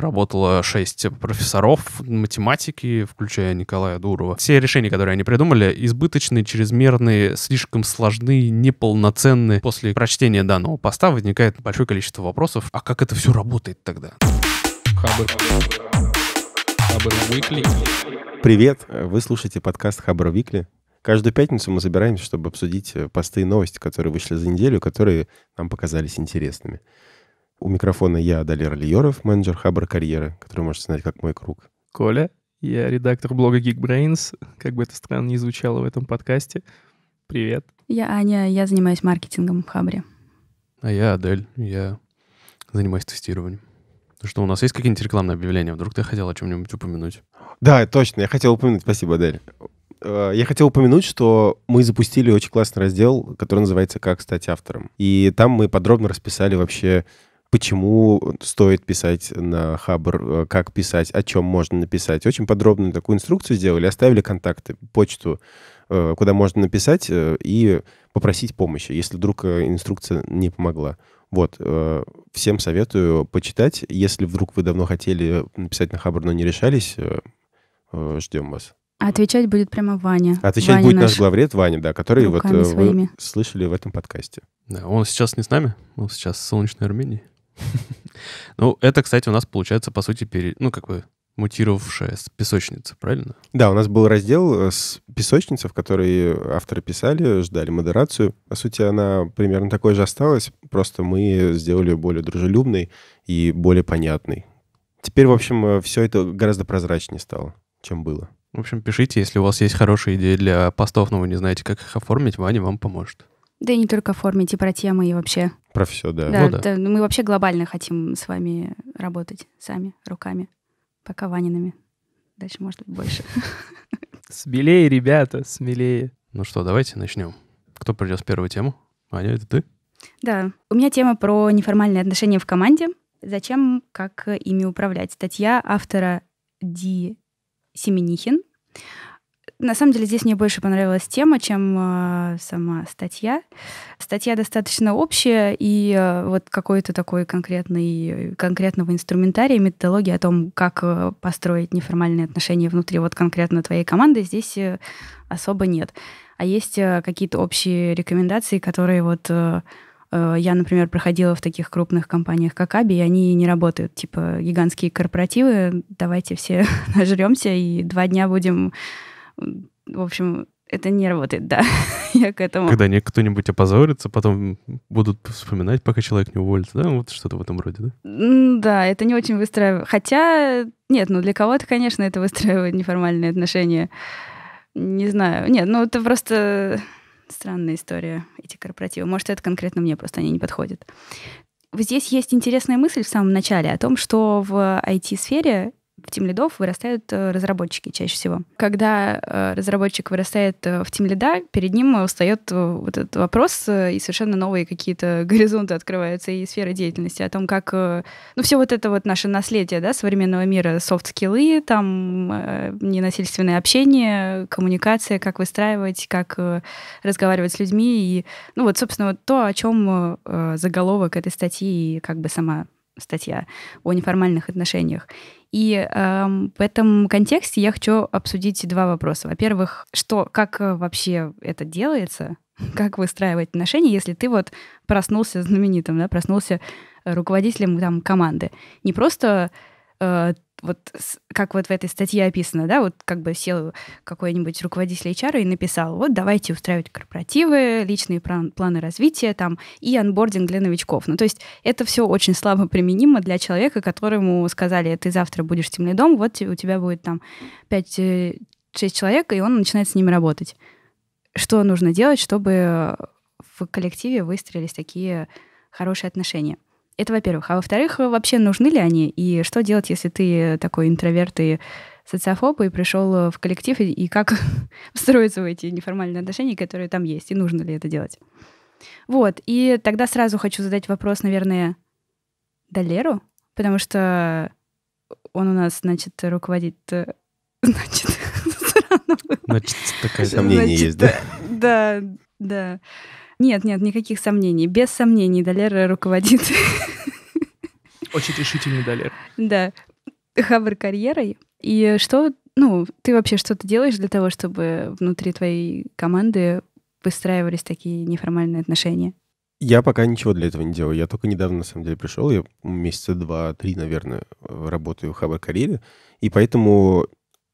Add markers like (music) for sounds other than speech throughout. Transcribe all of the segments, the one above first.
работало шесть профессоров математики, включая Николая Дурова. Все решения, которые они придумали, избыточные, чрезмерные, слишком сложные, неполноценные. После прочтения данного поста возникает большое количество вопросов. А как это все работает тогда? Хабр. Хабр Weekly. Привет! Вы слушаете подкаст Хабр Викли. Каждую пятницу мы собираемся, чтобы обсудить э, посты и новости, которые вышли за неделю, которые нам показались интересными. У микрофона я, Далер Лиеров, менеджер Хабр Карьеры, который можете знать как мой круг. Коля, я редактор блога Geekbrains, как бы это странно ни звучало в этом подкасте. Привет. Я Аня, я занимаюсь маркетингом в Хабре. А я Адель, я занимаюсь тестированием. Ну что, у нас есть какие-нибудь рекламные объявления? Вдруг ты хотел о чем-нибудь упомянуть? Да, точно, я хотел упомянуть, спасибо, Адель. Э, Я хотел упомянуть, что мы запустили очень классный раздел, который называется «Как стать автором». И там мы подробно расписали вообще, почему стоит писать на Хабр, э, как писать, о чем можно написать. Очень подробную такую инструкцию сделали, оставили контакты, почту, э, куда можно написать э, и попросить помощи, если вдруг инструкция не помогла. Вот, всем советую почитать. Если вдруг вы давно хотели написать на Хабр, но не решались, ждем вас. А отвечать будет прямо Ваня. Отвечать Ваня будет наш наш главред Ваня, да, который вот своими. вы слышали в этом подкасте. Да, он сейчас не с нами, он сейчас в солнечной Армении. Ну, это, кстати, у нас получается, по сути, пере... ну, как бы мутировавшая с песочницы, правильно? Да, у нас был раздел э, с песочница, в который авторы писали, ждали модерацию. По сути, она примерно такой же осталась, просто мы сделали ее более дружелюбной и более понятной. Теперь, в общем, все это гораздо прозрачнее стало, чем было. В общем, пишите, если у вас есть хорошие идеи для постов, но вы не знаете, как их оформить, Ваня вам поможет. Да и не только оформить, и про темы, и вообще. Про все, да. Да, Ну да. да, мы вообще глобально хотим с вами работать сами, руками. Пока Ванинами. Дальше, может быть, больше. (laughs) Смелее, ребята, смелее. Ну что, давайте начнем. Кто придет с первой тему? Аня, это ты? Да, у меня тема про неформальные отношения в команде. Зачем, как ими управлять? Статья автора Ди Семенихин. На самом деле здесь мне больше понравилась тема, чем э, сама статья. Статья достаточно общая, и э, вот какой-то такой конкретный, конкретного инструментария, методологии о том, как э, построить неформальные отношения внутри вот конкретно твоей команды, здесь э, особо нет. А есть э, какие-то общие рекомендации, которые вот э, э, я, например, проходила в таких крупных компаниях, как Аби, и они не работают. Типа гигантские корпоративы, давайте все (laughs) нажремся и два дня будем... В общем, это не работает, да. (laughs) я к этому... Когда кто-нибудь опозорится, потом будут вспоминать, пока человек не уволится, да? Вот что-то в этом роде, да? Да, это не очень выстраивает. Хотя, нет, ну для кого-то, конечно, это выстраивает неформальные отношения. Не знаю. Нет, ну это просто странная история, эти корпоративы. Может, это конкретно мне, просто они не подходят. Здесь есть интересная мысль в самом начале о том, что в IT-сфере в тимлидов вырастают э, разработчики чаще всего. Когда э, разработчик вырастает э, в тимлида, перед ним встает вот этот вопрос, и совершенно новые какие-то (laughs) горизонты открываются и сферы деятельности о том, как... Ну, все вот это вот наше наследие, да, современного мира, софт-скиллы, там, ненасильственное общение, коммуникация, как выстраивать, как разговаривать с людьми. И, ну, вот, собственно, вот то, о чем заголовок этой статьи и как бы сама статья о неформальных отношениях. И эм, в этом контексте я хочу обсудить два вопроса. Во-первых, что, как э, вообще это делается, (laughs) как выстраивать отношения, если ты вот проснулся знаменитым, да, проснулся э, руководителем там команды. Не просто э, вот как вот в этой статье описано, да, вот как бы сел какой-нибудь руководитель HR и написал, вот давайте устраивать корпоративы, личные план- планы развития там и анбординг для новичков. Ну, то есть это все очень слабо применимо для человека, которому сказали, ты завтра будешь дом, вот у тебя будет там 5-6 человек, и он начинает с ними работать. Что нужно делать, чтобы в коллективе выстроились такие хорошие отношения? Это во-первых. А во-вторых, вообще нужны ли они? И что делать, если ты такой интроверт и социофоб, и пришел в коллектив, и, как (laughs) встроиться в эти неформальные отношения, которые там есть, и нужно ли это делать? Вот, и тогда сразу хочу задать вопрос, наверное, Далеру, потому что он у нас, значит, руководит, э, (laughs) значит. Значит, такая... Сомнения Значит, есть, да? (laughs) Да, да. Нет, нет, никаких сомнений. Без сомнений Далера руководит. Очень решительный Далер. Да. Хабр карьерой. И что, ну, ты вообще что-то делаешь для того, чтобы внутри твоей команды выстраивались такие неформальные отношения? Я пока ничего для этого не делаю. Я только недавно, на самом деле, пришел. Я месяца два-три, наверное, работаю в Хабр карьере. И поэтому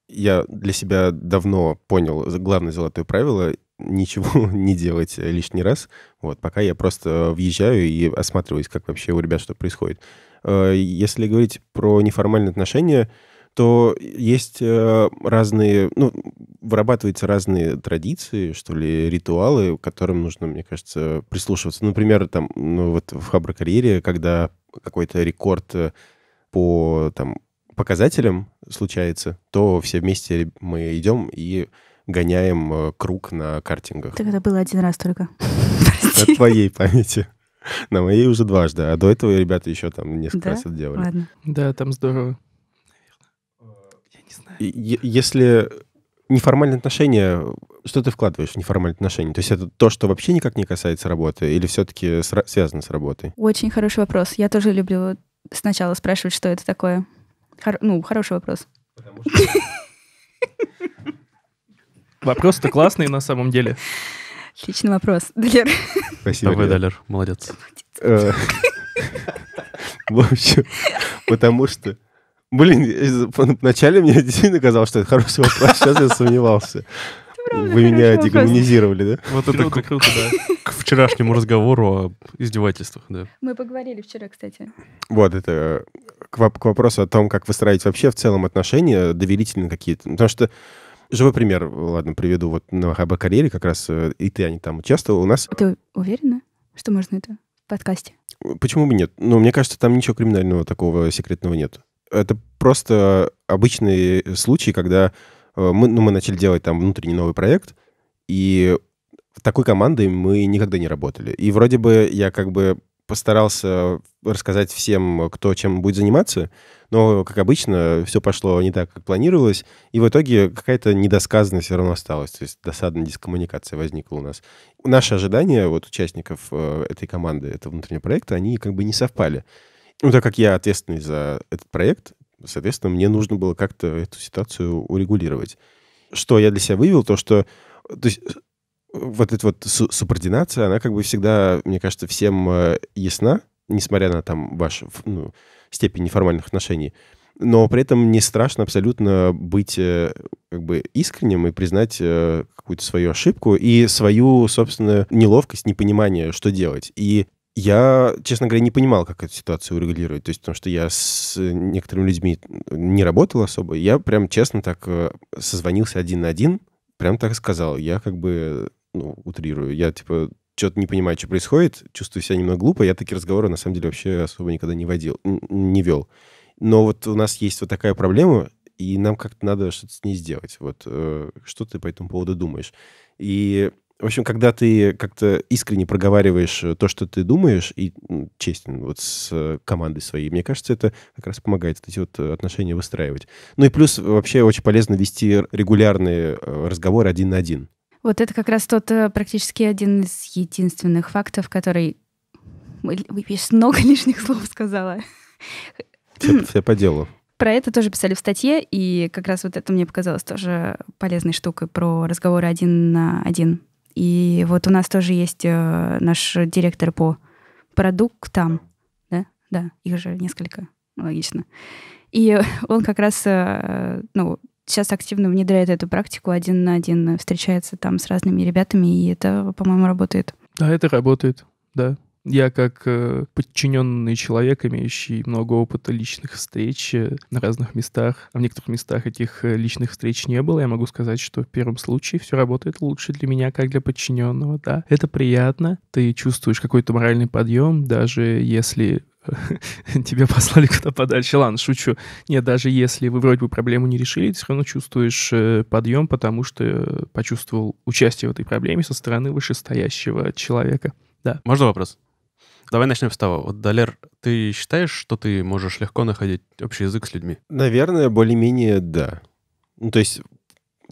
я для себя давно понял главное золотое правило ничего (laughs) не делать лишний раз, вот, пока я просто въезжаю и осматриваюсь, как вообще у ребят что происходит. Э, если говорить про неформальные отношения, то есть э, разные, ну, вырабатываются разные традиции, что ли, ритуалы, к которым нужно, мне кажется, прислушиваться. Например, там, ну, вот в Хабр-карьере, когда какой-то рекорд э, по там, показателям случается, то все вместе мы идем и гоняем круг на картингах. Так это было один раз только. (laughs) На твоей памяти. (laughs) На моей уже дважды, а до этого ребята еще там несколько раз это делали. Ладно. Да, там здорово. Я не знаю. Если неформальные отношения, что ты вкладываешь в неформальные отношения? То есть это то, что вообще никак не касается работы, или все-таки связано с работой? Очень хороший вопрос. Я тоже люблю сначала спрашивать, что это такое. Хор... Ну, хороший вопрос. Потому что... Вопрос-то классный на самом деле. Отличный вопрос, Далер. Спасибо. Давай, Далер, молодец. Э, (laughs) в общем, потому что... Блин, вначале мне действительно казалось, что это хороший вопрос, сейчас я сомневался. Вы меня дегуманизировали, да? Вот это круто, круто, да. К вчерашнему разговору о издевательствах, да. Мы поговорили вчера, кстати. Вот, это к вопросу о том, как выстраивать вообще в целом отношения, доверительные какие-то. Потому что Живой пример, ладно, приведу. Вот на ХБ карьере как раз э, и ты, они там участвовал. У нас... Ты уверена, что можно это в подкасте? Почему бы нет? Ну, мне кажется, там ничего криминального такого секретного нет. Это просто обычный случай, когда э, мы, ну, мы начали делать там внутренний новый проект, и такой командой мы никогда не работали. И вроде бы я как бы постарался рассказать всем, кто чем будет заниматься, но, как обычно, все пошло не так, как планировалось, и в итоге какая-то недосказанность все равно осталась, то есть досадная дискоммуникация возникла у нас. Наши ожидания вот участников э, этой команды, этого внутреннего проекта, они как бы не совпали. Ну, так как я ответственный за этот проект, соответственно, мне нужно было как-то эту ситуацию урегулировать. Что я для себя вывел, то что то есть вот эта вот субординация, она как бы всегда, мне кажется, всем э, ясна, несмотря на там вашу ну, степень неформальных отношений. Но при этом не страшно абсолютно быть э, как бы искренним и признать э, какую-то свою ошибку и свою, собственно, неловкость, непонимание, что делать. И я, честно говоря, не понимал, как эту ситуацию урегулировать. То есть, потому что я с некоторыми людьми не работал особо. Я прям честно так созвонился один на один, прям так сказал. Я как бы ну, утрирую, я, типа, что-то не понимаю, что происходит, чувствую себя немного глупо, я такие разговоры, на самом деле, вообще особо никогда не водил, не вел. Но вот у нас есть вот такая проблема, и нам как-то надо что-то с ней сделать. Вот э, что ты по этому поводу думаешь? И, в общем, когда ты как-то искренне проговариваешь то, что ты думаешь, и честен вот с командой своей, мне кажется, это как раз помогает эти вот отношения выстраивать. Ну и плюс вообще очень полезно вести регулярные э, разговоры один на один. Вот это как раз тот э, практически один из единственных фактов, который... Видишь, много (laughs) лишних слов сказала. Все, все по делу. Про это тоже писали в статье, и как раз вот это мне показалось тоже полезной штукой про разговоры один на один. И вот у нас тоже есть э, наш директор по продуктам, да? Да, их же несколько, логично. И (laughs) он как раз, э, ну, сейчас активно внедряет эту практику, один на один встречается там с разными ребятами, и это, по-моему, работает. Да, это работает, да. Я как э, подчиненный человек, имеющий много опыта личных встреч э, на разных местах, а в некоторых местах этих э, личных встреч не было, я могу сказать, что в первом случае все работает лучше для меня, как для подчиненного, да. Это приятно, ты чувствуешь какой-то моральный подъем, даже если (laughs) тебя послали куда подальше. Ладно, шучу. Нет, даже если вы вроде бы проблему не решили, ты все равно чувствуешь подъем, потому что почувствовал участие в этой проблеме со стороны вышестоящего человека. Да. Можно вопрос? Давай начнем с того. Вот, Далер, ты считаешь, что ты можешь легко находить общий язык с людьми? Наверное, более-менее да. Ну, то есть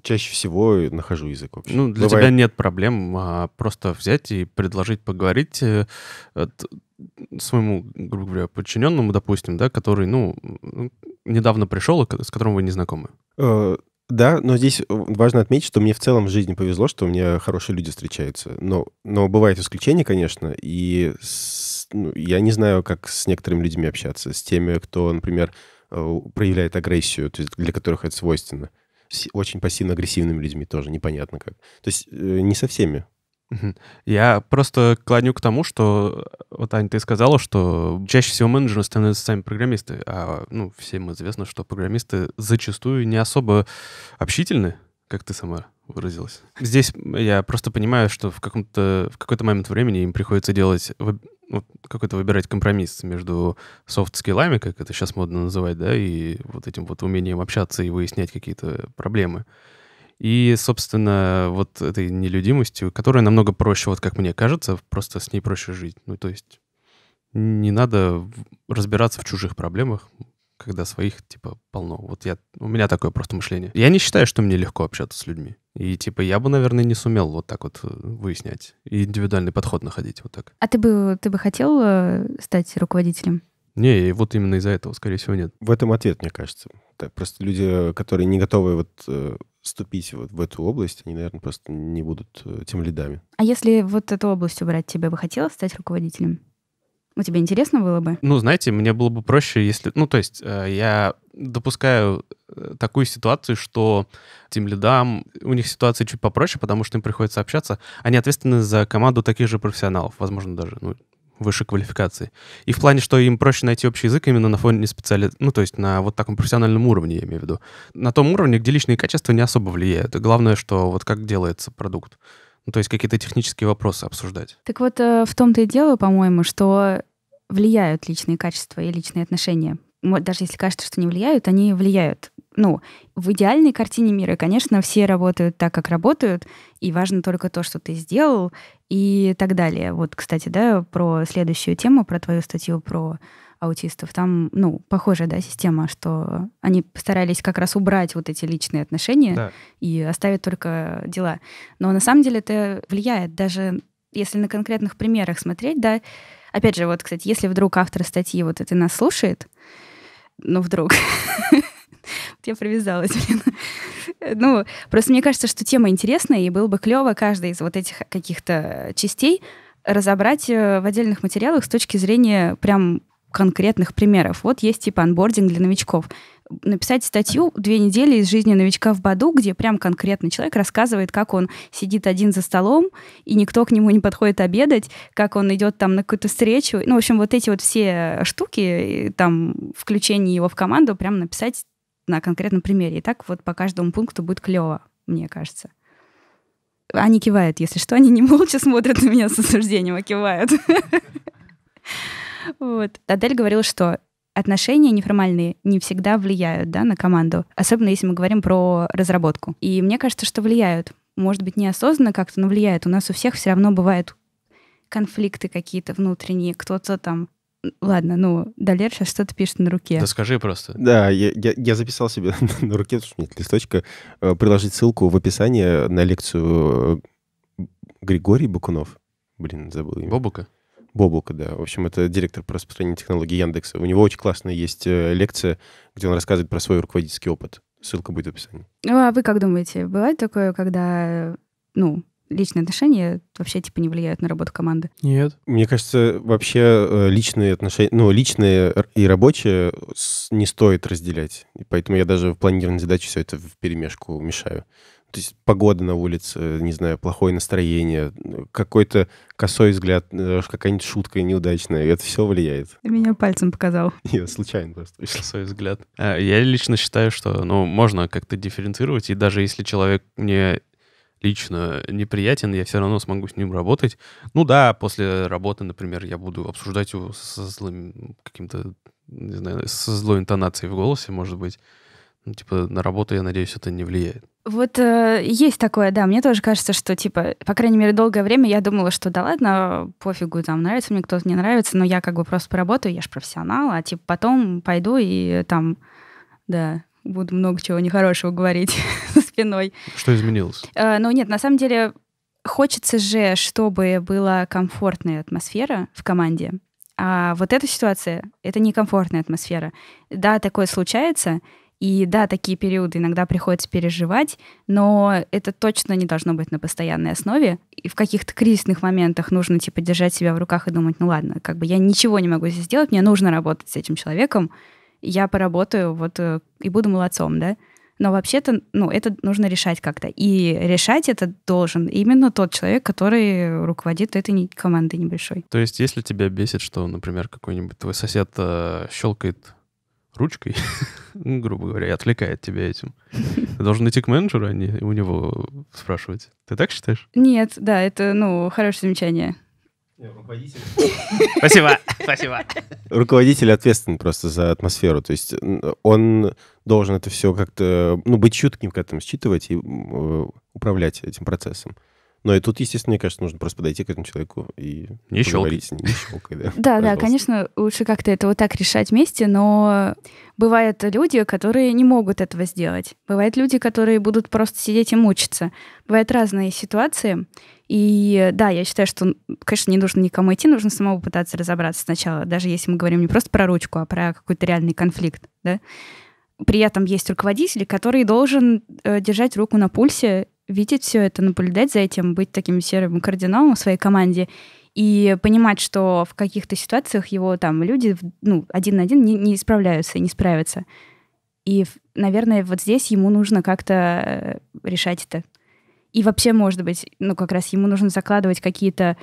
чаще всего нахожу язык вообще. Ну, для Бывает... тебя нет проблем а просто взять и предложить поговорить э, своему, грубо говоря, подчиненному, допустим, да, который, ну, недавно пришел, с которым вы не знакомы. Э, Да, но здесь э, важно отметить, что мне в целом в жизни повезло, что у меня хорошие люди встречаются. Но, но бывают исключения, конечно, и с- ну, я не знаю, как с некоторыми людьми общаться. С теми, кто, например, э, проявляет агрессию, то есть для которых это свойственно. С очень пассивно-агрессивными людьми тоже непонятно как. То есть э, не со всеми. Я просто клоню к тому, что э, вот, Ань, ты сказала, что чаще всего менеджеры становятся сами программисты, а ну, всем известно, что программисты зачастую не особо общительны, как ты сама выразилась. Здесь я просто понимаю, что в, каком-то, в какой-то момент времени им приходится делать вот какой-то выбирать компромисс между софт-скиллами, как это сейчас модно называть, да, и вот этим вот умением общаться и выяснять какие-то проблемы. И, собственно, вот этой нелюдимостью, которая намного проще, вот как мне кажется, просто с ней проще жить. Ну, то есть не надо разбираться в чужих проблемах, когда своих, типа, полно. Вот я, у меня такое просто мышление. Я не считаю, что мне легко общаться с людьми. И, типа, я бы, наверное, не сумел вот так вот э, выяснять и индивидуальный подход находить вот так. А ты бы, ты бы хотел э, стать руководителем? Не, и вот именно из-за этого, скорее всего, нет. В этом ответ, мне кажется. Так, просто люди, которые не готовы вот э, вступить вот в эту область, они, наверное, просто не будут э, тем лидами. А если вот эту область убрать, тебе бы хотелось стать руководителем? Ну, тебе интересно было бы? Ну, знаете, мне было бы проще, если... Ну, то есть э, я допускаю э, такую ситуацию, что тем лидам, у них ситуация чуть попроще, потому что им приходится общаться. Они ответственны за команду таких же профессионалов, возможно, даже ну, высшей квалификации. И в плане, что им проще найти общий язык именно на фоне специали... Ну, то есть на вот таком профессиональном уровне, я имею в виду. На том уровне, где личные качества не особо влияют. Главное, что вот как делается продукт. Ну, то есть какие-то технические вопросы обсуждать. Так вот, э, в том-то и дело, по-моему, что влияют личные качества и личные отношения. Даже если кажется, что не влияют, они влияют. Ну, в идеальной картине мира, конечно, все работают так, как работают, и важно только то, что ты сделал, и так далее. Вот, кстати, да, про следующую тему, про твою статью про аутистов. Там, ну, похожая, да, система, что они постарались как раз убрать вот эти личные отношения Да. и оставить только дела. Но на самом деле это влияет, даже если на конкретных примерах смотреть, да. Опять же, вот, кстати, если вдруг автор статьи вот это нас слушает, ну, вдруг, (laughs) я привязалась, блин. (laughs) Ну, просто мне кажется, что тема интересная, и было бы клево каждый из вот этих каких-то частей разобрать э, в отдельных материалах с точки зрения прям конкретных примеров. Вот есть типа анбординг для новичков. Написать статью «Две недели из жизни новичка в Баду», где прям конкретно человек рассказывает, как он сидит один за столом, и никто к нему не подходит обедать, как он идет там на какую-то встречу. Ну, в общем, вот эти вот все штуки, там включение его в команду, прям написать на конкретном примере. И так вот по каждому пункту будет клево, мне кажется. Они кивают, если что, они не молча смотрят на меня с осуждением, а кивают. (laughs) Вот. Адель говорила, что отношения неформальные не всегда влияют да, на команду, особенно если мы говорим про разработку. И мне кажется, что влияют. Может быть, неосознанно как-то, но влияют. У нас у всех все равно бывают конфликты какие-то внутренние, кто-то там... Ладно, ну, Далер сейчас что-то пишет на руке. Да скажи просто. Да, я, я, я записал себе (laughs) на руке, потому что нет листочка, э, приложить ссылку в описании на лекцию э, Григорий Бакунов. Блин, забыл имя. Бобука? Бобука, да. В общем, это директор по распространению технологий Яндекса. У него очень классная есть э, лекция, где он рассказывает про свой руководительский опыт. Ссылка будет в описании. Ну, а вы как думаете, бывает такое, когда, ну, личные отношения вообще типа не влияют на работу команды? Нет. Мне кажется, вообще э, личные отношения, ну, личные и рабочие не стоит разделять. И поэтому я даже в планировании задач все это в перемешку мешаю. То есть погода на улице, не знаю, плохое настроение, какой-то косой взгляд, э, какая-нибудь шутка неудачная, это все влияет. Ты меня пальцем показал. (laughs) Я случайно просто свой взгляд. А, Я лично считаю, что ну, можно как-то дифференцировать, и даже если человек мне лично неприятен, я все равно смогу с ним работать. Ну да, после работы, например, я буду обсуждать его со злым каким-то, не знаю, со злой интонацией в голосе, может быть. Ну, типа, на работу, я надеюсь, это не влияет. Вот э, есть такое, да. Мне тоже кажется, что, типа, по крайней мере, долгое время я думала, что да ладно, пофигу, там, нравится мне кто-то, не нравится, но я как бы просто поработаю, я же профессионал, а, типа, потом пойду и там, да, буду много чего нехорошего говорить (laughs) спиной. Что изменилось? Э, Ну нет, на самом деле хочется же, чтобы была комфортная атмосфера в команде. А вот эта ситуация — это некомфортная атмосфера. Да, такое случается, и да, такие периоды иногда приходится переживать, но это точно не должно быть на постоянной основе. И в каких-то кризисных моментах нужно, типа, держать себя в руках и думать, ну ладно, как бы я ничего не могу здесь сделать, мне нужно работать с этим человеком, я поработаю вот э, и буду молодцом, да. Но вообще-то, ну, это нужно решать как-то. И решать это должен именно тот человек, который руководит этой командой небольшой. То есть, если тебя бесит, что, например, какой-нибудь твой сосед э, щелкает ручкой, (laughs) ну, грубо говоря, и отвлекает тебя этим. Ты должен идти к менеджеру, а не у него спрашивать. Ты так считаешь? Нет, да, это, ну, хорошее замечание. Спасибо, спасибо. Руководитель ответственен просто за атмосферу. То есть он должен это все как-то, ну, быть чутким к этому, считывать и э, управлять этим процессом. Но и тут, естественно, мне кажется, нужно просто подойти к этому человеку и не поговорить с ним. Не щелкай, да. Да, да, конечно, лучше как-то это вот так решать вместе, но бывают люди, которые не могут этого сделать. Бывают люди, которые будут просто сидеть и мучиться. Бывают разные ситуации. И да, я считаю, что, конечно, не нужно никому идти, нужно самому пытаться разобраться сначала, даже если мы говорим не просто про ручку, а про какой-то реальный конфликт, да. При этом есть руководитель, который должен э, держать руку на пульсе видеть все это, наблюдать за этим, быть таким серым кардиналом в своей команде и понимать, что в каких-то ситуациях его там люди, ну, один на один не, не справляются и не справятся. И, наверное, вот здесь ему нужно как-то э, решать это. И вообще, может быть, ну, как раз ему нужно закладывать какие-то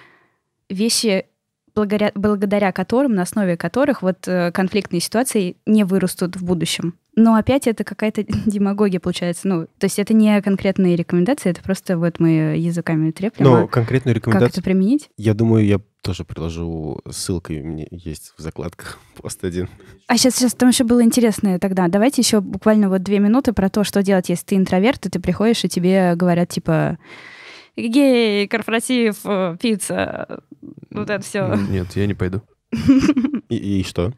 вещи, благодаря, благодаря которым, на основе которых вот э, конфликтные ситуации не вырастут в будущем. Но опять это какая-то (laughs) демагогия получается. Ну, то есть это не конкретные рекомендации, это просто вот мы языками треплем. Но а конкретную рекомендацию... Как это применить? Я думаю, я тоже приложу ссылкой, у меня есть в закладках (laughs) пост один. А сейчас, сейчас там еще было интересное тогда. Давайте еще буквально вот две минуты про то, что делать, если ты интроверт, и ты приходишь, и тебе говорят, типа, гей, корпоратив, э, пицца, вот это все. Нет, я не пойду. (laughs) И, и что?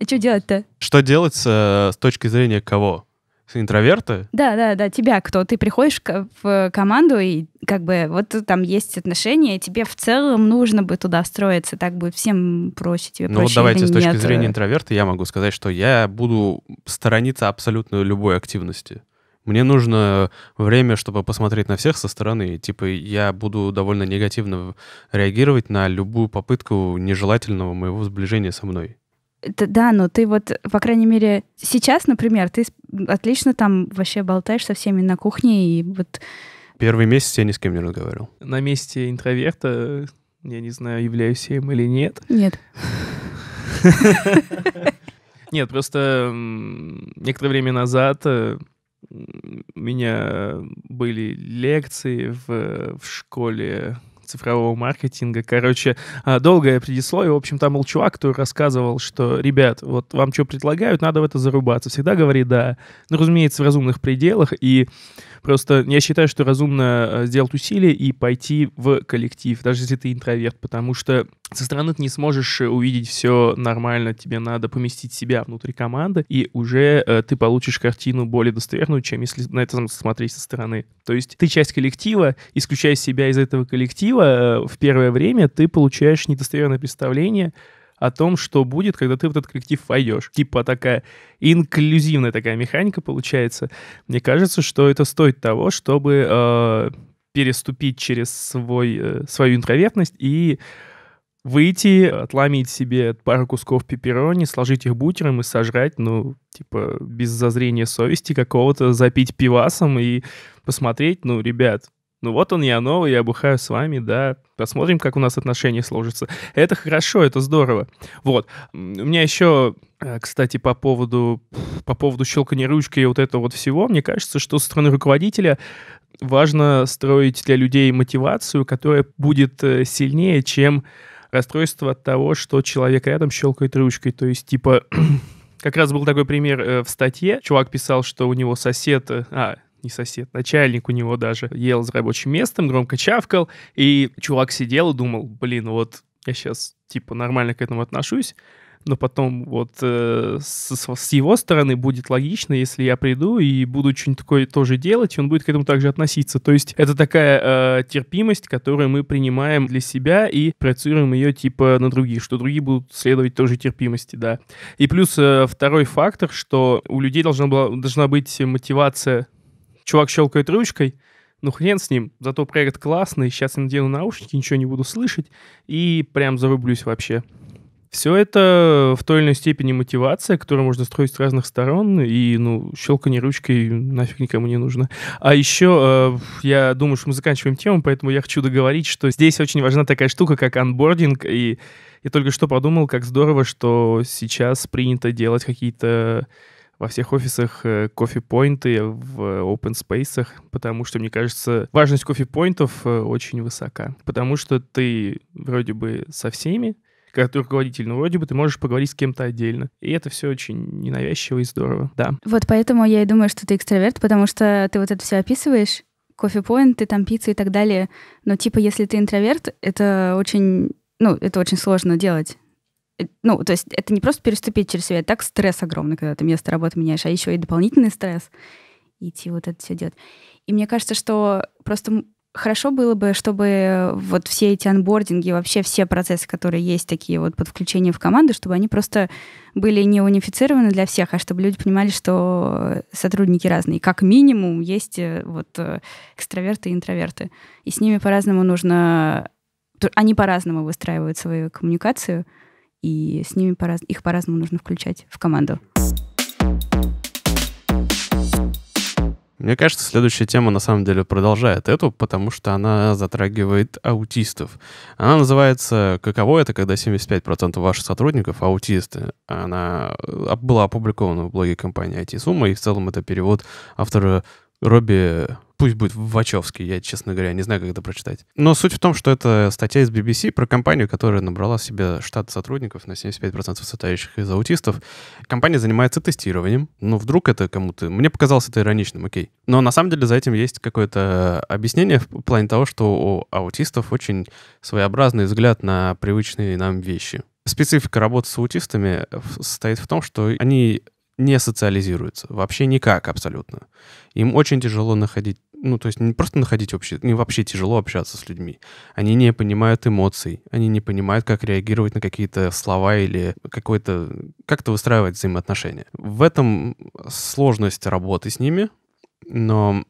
А что делать-то? Что делать с, э, с точки зрения кого? С интроверта? Да, да, да. Тебя кто? Ты приходишь в команду, и как бы вот там есть отношения, и тебе в целом нужно бы туда встроиться, так будет всем проще тебе Ну проще вот давайте или с точки нет? зрения интроверта я могу сказать, что я буду сторониться абсолютно любой активности. Мне нужно время, чтобы посмотреть на всех со стороны. Типа, я буду довольно негативно реагировать на любую попытку нежелательного моего сближения со мной. Это- да, но ты вот, по крайней мере, сейчас, например, ты отлично там вообще болтаешь со всеми на кухне, и вот Первый месяц я ни с кем не разговаривал. На месте интроверта, я не знаю, являюсь я им или нет. нет. (laughs) Нет, просто некоторое время назад э, у меня были лекции в, в школе цифрового маркетинга. Короче, а, долгое предисловие. В общем, там был чувак, который рассказывал, что, ребят, вот вам что предлагают, надо в это зарубаться. Всегда говори «да». Ну, разумеется, в разумных пределах. И просто я считаю, что разумно э, сделать усилие и пойти в коллектив, даже если ты интроверт, потому что со стороны ты не сможешь увидеть все нормально, тебе надо поместить себя внутри команды, и уже э, ты получишь картину более достоверную, чем если на это смотреть со стороны. То есть ты часть коллектива, исключая себя из этого коллектива, э, в первое время ты получаешь недостоверное представление о том, что будет, когда ты в этот коллектив войдешь. Типа такая инклюзивная такая механика получается. Мне кажется, что это стоит того, чтобы э, переступить через свой, э, свою интровертность и выйти, отломить себе пару кусков пепперони, сложить их бутером и сожрать, ну, типа, без зазрения совести какого-то, запить пивасом и посмотреть, ну, ребят, ну вот он я новый, я бухаю с вами, да, посмотрим, как у нас отношения сложатся. Это хорошо, это здорово. Вот. У меня еще, э, кстати, по поводу, по поводу щелкания ручкой и вот этого вот всего, мне кажется, что со стороны руководителя важно строить для людей мотивацию, которая будет э, сильнее, чем расстройство от того, что человек рядом щелкает ручкой. То есть, типа, (clears throat) как раз был такой пример э, в статье. Чувак писал, что у него сосед, а, не сосед, начальник у него даже ел за рабочим местом, громко чавкал, и чувак сидел и думал, блин, вот я сейчас, типа, нормально к этому отношусь, но потом вот э, с, с его стороны будет логично, если я приду и буду что-нибудь такое тоже делать, и он будет к этому также относиться. То есть это такая э, терпимость, которую мы принимаем для себя и проецируем ее типа на других, что другие будут следовать тоже терпимости, да. И плюс э, второй фактор, что у людей должна, была, должна быть мотивация. Чувак щелкает ручкой, ну хрен с ним, зато проект классный, сейчас я надену наушники, ничего не буду слышать, и прям зарублюсь вообще. Все это в той или иной степени мотивация, которую можно строить с разных сторон, и, ну, щелканье ручкой нафиг никому не нужно. А еще э, я думаю, что мы заканчиваем тему, поэтому я хочу договорить, что здесь очень важна такая штука, как анбординг, и я только что подумал, как здорово, что сейчас принято делать какие-то во всех офисах э, кофе-поинты в open space, потому что, мне кажется, важность кофе-поинтов э, очень высока, потому что ты вроде бы со всеми, когда ты руководитель, но вроде бы ты можешь поговорить с кем-то отдельно. И это все очень ненавязчиво и здорово, да. Вот поэтому я и думаю, что ты экстраверт, потому что ты вот это все описываешь, кофе-поинты, там пицца и так далее. Но типа, если ты интроверт, это очень, ну, это очень сложно делать. Э, ну, то есть это не просто переступить через себя, так стресс огромный, когда ты место работы меняешь, а еще и дополнительный стресс идти вот это все делать. И мне кажется, что просто хорошо было бы, чтобы вот все эти анбординги, вообще все процессы, которые есть такие вот под включение в команду, чтобы они просто были не унифицированы для всех, а чтобы люди понимали, что сотрудники разные. Как минимум есть э, вот э, экстраверты и интроверты. И с ними по-разному нужно... Они по-разному выстраивают свою коммуникацию, и с ними по их по-разному нужно включать в команду. Мне кажется, следующая тема на самом деле продолжает эту, потому что она затрагивает аутистов. Она называется «Каково это, когда 75% ваших сотрудников аутисты?». Она э, была опубликована в блоге компании IT-Сумма, и в целом это перевод автора Робби пусть будет Вачовский, я, честно говоря, не знаю, как это прочитать. Но суть в том, что это статья из BBC про компанию, которая набрала себе штат сотрудников на 75% состоящих из аутистов. Компания занимается тестированием. Ну, вдруг это кому-то... Мне показалось это ироничным, окей. Но на самом деле за этим есть какое-то объяснение в плане того, что у аутистов очень своеобразный взгляд на привычные нам вещи. Специфика работы с аутистами состоит в том, что они не социализируются. Вообще никак абсолютно. Им очень тяжело находить, ну, то есть не просто находить общее, не вообще тяжело общаться с людьми. Они не понимают эмоций, они не понимают, как реагировать на какие-то слова или какой-то, как-то выстраивать взаимоотношения. В этом сложность работы с ними, но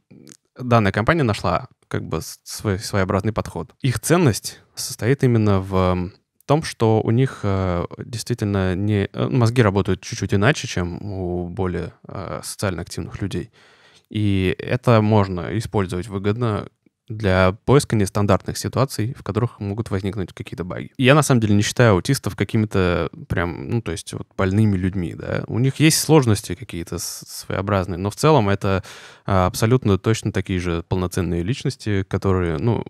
данная компания нашла как бы свой своеобразный подход. Их ценность состоит именно в том, что у них э, действительно не э, мозги работают чуть-чуть иначе, чем у более э, социально активных людей. И это можно использовать выгодно для поиска нестандартных ситуаций, в которых могут возникнуть какие-то баги. Я на самом деле не считаю аутистов какими-то прям, ну, то есть вот больными людьми, да. У них есть сложности какие-то своеобразные, но в целом это а, абсолютно точно такие же полноценные личности, которые, ну,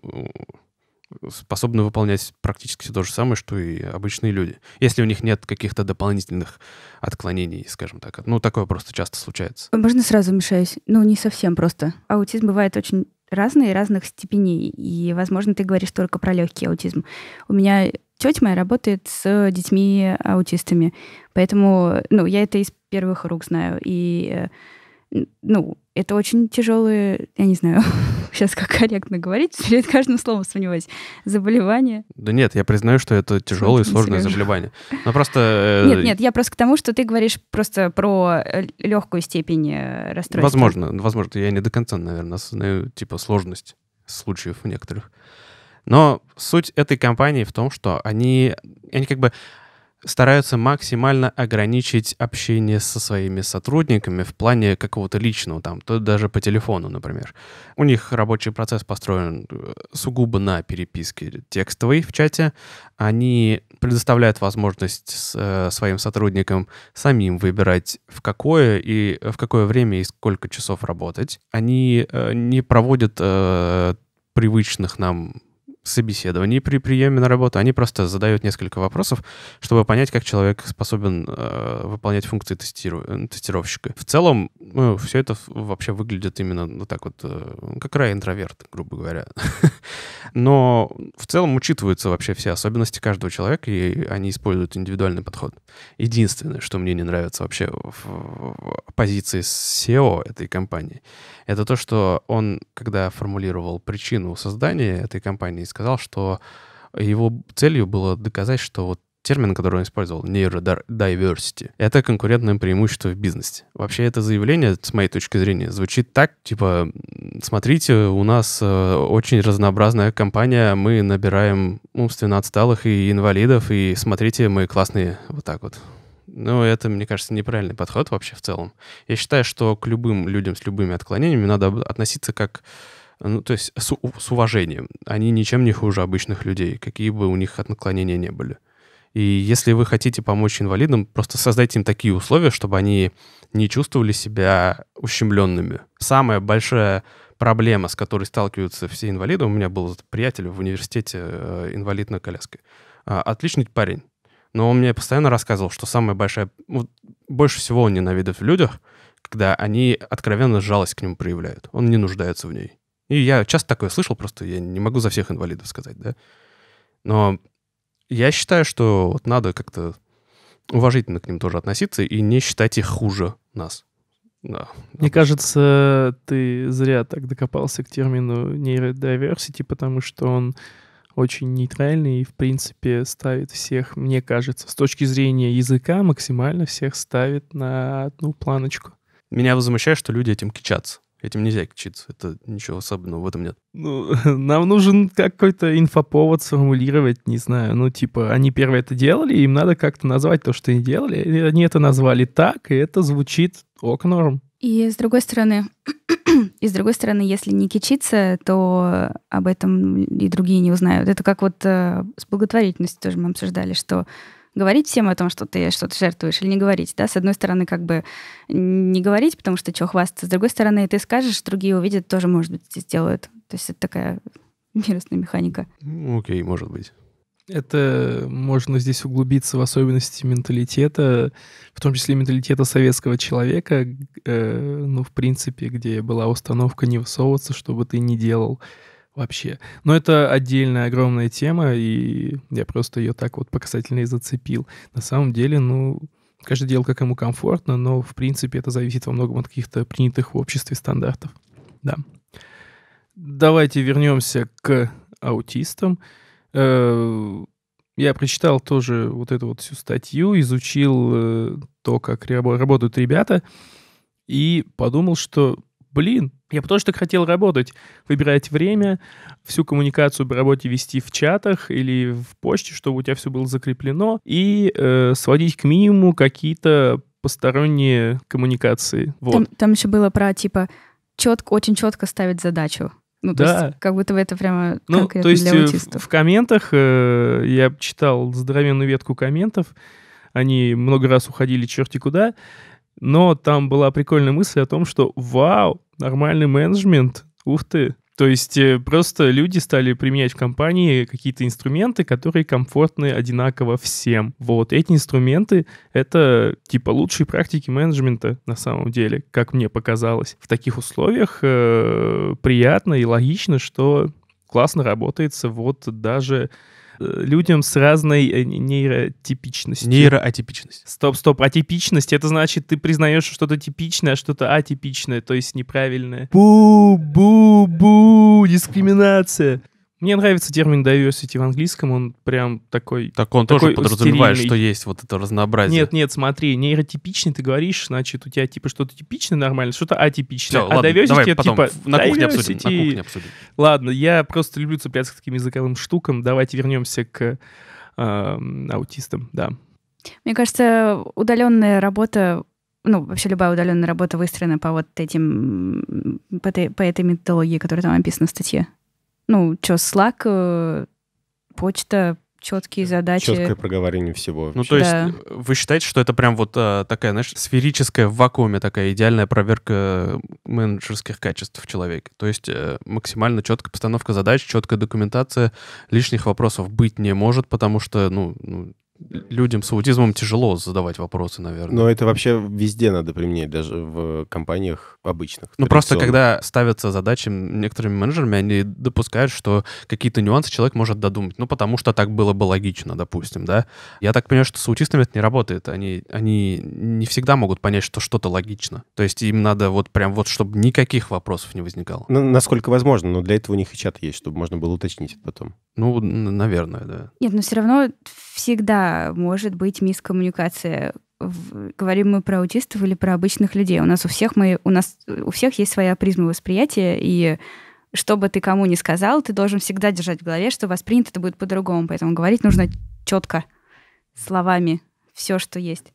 способны выполнять практически то же самое, что и обычные люди. Если у них нет каких-то дополнительных отклонений, скажем так. Ну, такое просто часто случается. Можно сразу вмешаюсь? Ну, не совсем просто. Аутизм бывает очень разные, разных степеней. И, возможно, ты говоришь только про легкий аутизм. У меня тетя моя работает с детьми аутистами. Поэтому, ну, я это из первых рук знаю. И э, ну, это очень тяжелые, я не знаю, (laughs) сейчас как корректно говорить, перед каждым словом сомневаюсь, заболевание. Да нет, я признаю, что это тяжелое и сложное Сережа. заболевание. Но просто... Э, нет, нет, я просто к тому, что ты говоришь просто про э, легкую степень э, расстройства. Возможно, возможно, я не до конца, наверное, осознаю, типа, сложность случаев у некоторых. Но суть этой компании в том, что они, они как бы стараются максимально ограничить общение со своими сотрудниками в плане какого-то личного, там, то даже по телефону, например. У них рабочий процесс построен э, сугубо на переписке текстовой в чате. Они предоставляют возможность с, э, своим сотрудникам самим выбирать, в какое и в какое время и сколько часов работать. Они э, не проводят э, привычных нам собеседовании при приеме на работу, они просто задают несколько вопросов, чтобы понять, как человек способен э, выполнять функции тестиру... Тестировщика. В целом, ну, все это вообще выглядит именно ну, так вот, э, как рай интроверт, грубо говоря. (laughs) Но в целом учитываются вообще все особенности каждого человека, и они используют индивидуальный подход. Единственное, что мне не нравится вообще в позиции SEO этой компании, это то, что он, когда формулировал причину создания этой компании, сказал, что его целью было доказать, что вот термин, который он использовал, neurodiversity, это конкурентное преимущество в бизнесе. Вообще это заявление, с моей точки зрения, звучит так, типа, смотрите, у нас э, очень разнообразная компания, мы набираем умственно отсталых и инвалидов, и смотрите, мы классные, вот так вот. Ну, это, мне кажется, неправильный подход вообще в целом. Я считаю, что к любым людям с любыми отклонениями надо относиться как ну, то есть с, с уважением. Они ничем не хуже обычных людей, какие бы у них отклонения не были. И если вы хотите помочь инвалидам, просто создайте им такие условия, чтобы они не чувствовали себя ущемленными. Самая большая проблема, с которой сталкиваются все инвалиды, у меня был приятель в университете э, инвалид на коляске. А, отличный парень. Но он мне постоянно рассказывал, что самая большая... Вот, больше всего он ненавидит в людях, когда они откровенно жалость к нему проявляют. Он не нуждается в ней. И я часто такое слышал, просто я не могу за всех инвалидов сказать, да. Но я считаю, что вот надо как-то уважительно к ним тоже относиться и не считать их хуже нас. Да. Мне кажется, ты зря так докопался к термину нейродиверсити, потому что он очень нейтральный и, в принципе, ставит всех, мне кажется, с точки зрения языка максимально всех ставит на одну планочку. Меня возмущает, что люди этим кичатся. Этим нельзя кичиться. Это ничего особенного в этом нет. Ну, (laughs) нам нужен какой-то инфоповод сформулировать, не знаю. Ну, типа, они первые это делали, им надо как-то назвать то, что они делали. И они это назвали так, и это звучит ок норм. И с другой стороны, (clears throat) и с другой стороны, если не кичиться, то об этом и другие не узнают. Это как вот э, с благотворительностью тоже мы обсуждали, что говорить всем о том, что ты что-то жертвуешь, или не говорить, да? С одной стороны, как бы не говорить, потому что что хвастаться. С другой стороны, ты скажешь, другие увидят, тоже, может быть, сделают. То есть это такая (laughs) вирусная механика. Окей, okay, может быть. Это можно здесь углубиться в особенности менталитета, в том числе менталитета советского человека, э, ну, в принципе, где была установка не высовываться, что бы ты ни делал вообще. Но это отдельная огромная тема, и я просто ее так вот показательно и зацепил. На самом деле, ну, каждый делал как ему комфортно, но, в принципе, это зависит во многом от каких-то принятых в обществе стандартов. Да. Давайте вернемся к аутистам. Э, я прочитал тоже вот эту вот всю статью, изучил э, то, как работают ребята, и подумал, что блин, я тоже так хотел работать. Выбирать время, всю коммуникацию по работе вести в чатах или в почте, чтобы у тебя все было закреплено, и э, сводить к минимуму какие-то посторонние коммуникации. Вот. Там, там еще было про, типа, четко, очень четко ставить задачу. Ну, то да. есть, как будто бы это прямо ну, то есть для э, аутистов. В, в комментах э, я читал здоровенную ветку комментов, они много раз уходили черти куда, но там была прикольная мысль о том, что вау, нормальный менеджмент, ух ты. То есть э, просто люди стали применять в компании какие-то инструменты, которые комфортны одинаково всем. Вот эти инструменты — это типа лучшие практики менеджмента на самом деле, как мне показалось. В таких условиях э, приятно и логично, что классно работается вот даже людям с разной э, нейротипичностью. Нейроатипичность. Стоп, стоп, атипичность. Это значит, ты признаешь что-то типичное, а что-то атипичное, то есть неправильное. Бу-бу-бу, дискриминация. Мне нравится термин diversity в английском, он прям такой... Так он такой тоже подразумевает, стерильный. что есть вот это разнообразие. Нет, нет, смотри, нейротипичный ты говоришь, значит, у тебя типа что-то типичное нормально, что-то атипичное. Все, а ладно, diversity давай это потом типа... на кухне, обсудим, на кухне обсудим. Ладно, я просто люблю цепляться к таким языковым штукам. Давайте вернемся к э, аутистам, да. Мне кажется, удаленная работа ну, вообще любая удаленная работа выстроена по вот этим, по этой, по этой методологии, которая там описана в статье. Ну, что, Slack, э, почта, четкие задачи. Четкое проговаривание всего. Ну, то есть Да. вы считаете, что это прям вот а, такая, знаешь, сферическая в вакууме такая идеальная проверка менеджерских качеств в человеке? То есть э, максимально четкая постановка задач, четкая документация, лишних вопросов быть не может, потому что, ну, ну, людям с аутизмом тяжело задавать вопросы, наверное. Но это вообще везде надо применять, даже в компаниях обычных. Ну, просто когда ставятся задачи некоторыми менеджерами, они допускают, что какие-то нюансы человек может додумать. Ну, потому что так было бы логично, допустим, да. Я так понимаю, что с аутистами это не работает. Они, они не всегда могут понять, что что-то логично. То есть им надо вот прям вот, чтобы никаких вопросов не возникало. Ну, насколько возможно, но для этого у них и чат есть, чтобы можно было уточнить это потом. Ну, наверное, да. Нет, но все равно всегда может быть мискоммуникация. Говорим мы про аутистов или про обычных людей. У нас у всех мы, у нас у всех есть своя призма восприятия, и что бы ты кому ни сказал, ты должен всегда держать в голове, что воспринято это будет по-другому. Поэтому говорить нужно четко, словами, все, что есть.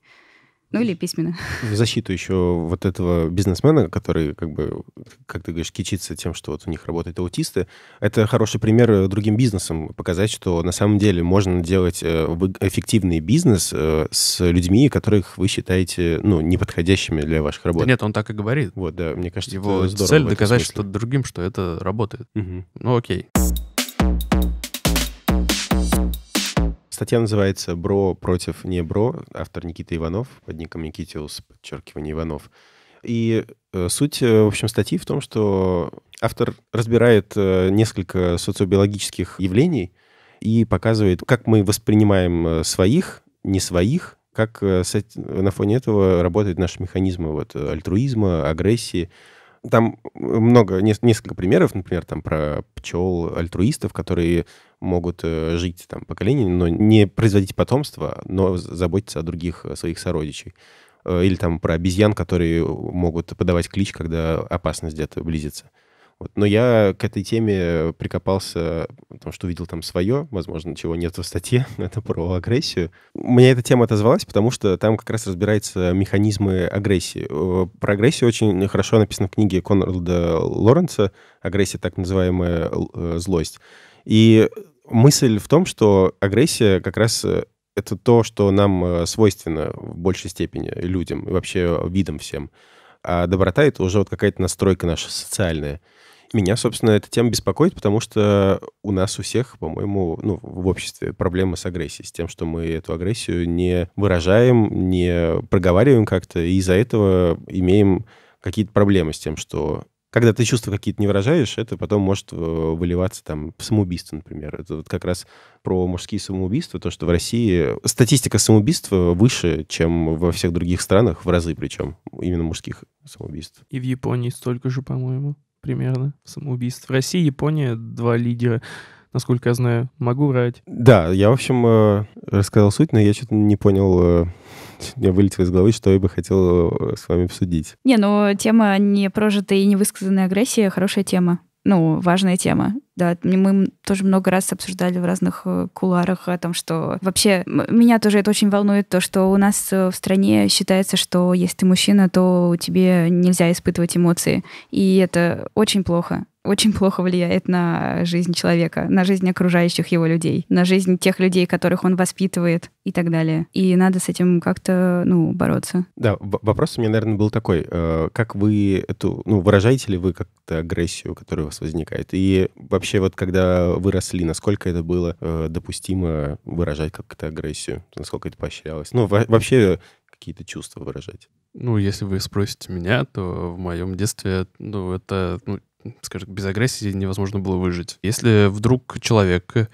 Ну или письменно. В защиту еще вот этого бизнесмена, который, как бы, как ты говоришь, кичится тем, что вот у них работают аутисты, это хороший пример э, другим бизнесам, показать, что на самом деле можно делать э, эффективный бизнес э, с людьми, которых вы считаете, ну, неподходящими для ваших Да работ. нет, он так и говорит. Вот, да, мне кажется, Его это здорово цель доказать что другим, что это работает. Мгм. Ну, окей. Статья называется «Бро против не бро», автор Никита Иванов, под ником Никитиус, подчеркивание Иванов. И э, суть, э, в общем, статьи в том, что автор разбирает э, несколько социобиологических явлений и показывает, как мы воспринимаем своих, не своих, как на фоне этого работают наши механизмы вот, альтруизма, агрессии. Там много, нес- несколько примеров, например, там про пчел, альтруистов, которые могут э, жить там поколениями, но не производить потомство, но заботиться о других э, своих сородичей. Э, Или там про обезьян, которые могут подавать клич, когда опасность где-то близится. Вот. Но я к этой теме прикопался, потому что увидел там свое, возможно, чего нет в статье, (laughs) это про агрессию. Мне эта тема отозвалась, потому что там как раз разбираются механизмы агрессии. Про агрессию очень хорошо написано в книге Конрада Лоренца «Агрессия, так называемая злость». И мысль в том, что агрессия как раз э, это то, что нам э, свойственно в большей степени людям и вообще видам всем. А доброта — это уже вот какая-то настройка наша социальная. Меня, собственно, эта тема беспокоит, потому что у нас у всех, по-моему, ну, в обществе проблемы с агрессией, с тем, что мы эту агрессию не выражаем, не проговариваем как-то, и из-за этого имеем какие-то проблемы с тем, что когда ты чувства какие-то не выражаешь, это потом может э, выливаться там в самоубийство, например. Это вот как раз про мужские самоубийства, то, что в России статистика самоубийства выше, чем во всех других странах, в разы причем, именно мужских самоубийств. И в Японии столько же, по-моему, примерно, самоубийств. В России и Япония два лидера, насколько я знаю. Могу врать. Да, я, в общем, э, рассказал суть, но я что-то не понял, мне вылетело из головы, что я бы хотел э, с вами обсудить. Не, ну тема непрожитой и невысказанной агрессии хорошая тема. Ну, важная тема. Да, мы тоже много раз обсуждали в разных э, куларах о том, что вообще меня тоже это очень волнует, то, что у нас э, в стране считается, что если ты мужчина, то тебе нельзя испытывать эмоции. И это очень плохо. Очень плохо влияет на жизнь человека, на жизнь окружающих его людей, на жизнь тех людей, которых он воспитывает и так далее. И надо с этим как-то, ну, бороться. Да, вопрос у меня, наверное, был такой. э, Как вы эту, ну, выражаете ли вы как-то агрессию, которая у вас возникает? И вообще вот когда вы росли, насколько это было э, допустимо выражать как-то агрессию? Насколько это поощрялось? Ну, во- вообще какие-то чувства выражать? Ну, если вы спросите меня, то в моем детстве, ну, это, ну, скажем, без агрессии невозможно было выжить. Если вдруг человек